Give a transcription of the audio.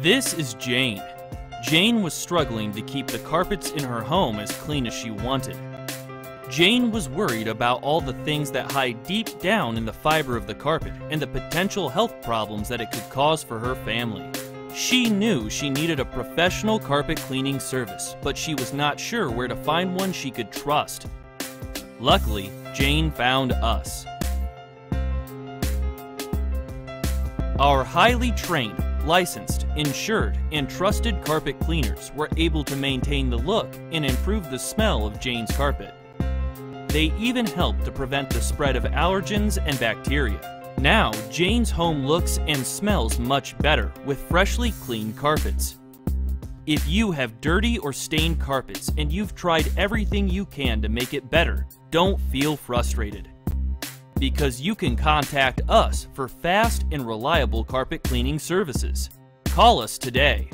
This is Jane. Jane was struggling to keep the carpets in her home as clean as she wanted. Jane was worried about all the things that hide deep down in the fiber of the carpet and the potential health problems that it could cause for her family. She knew she needed a professional carpet cleaning service, but she was not sure where to find one she could trust. Luckily, Jane found us. Our highly trained, licensed, insured, and trusted carpet cleaners were able to maintain the look and improve the smell of Jane's carpet. They even helped to prevent the spread of allergens and bacteria. Now, Jane's home looks and smells much better with freshly cleaned carpets. If you have dirty or stained carpets and you've tried everything you can to make it better, don't feel frustrated. Because you can contact us for fast and reliable carpet cleaning services. Call us today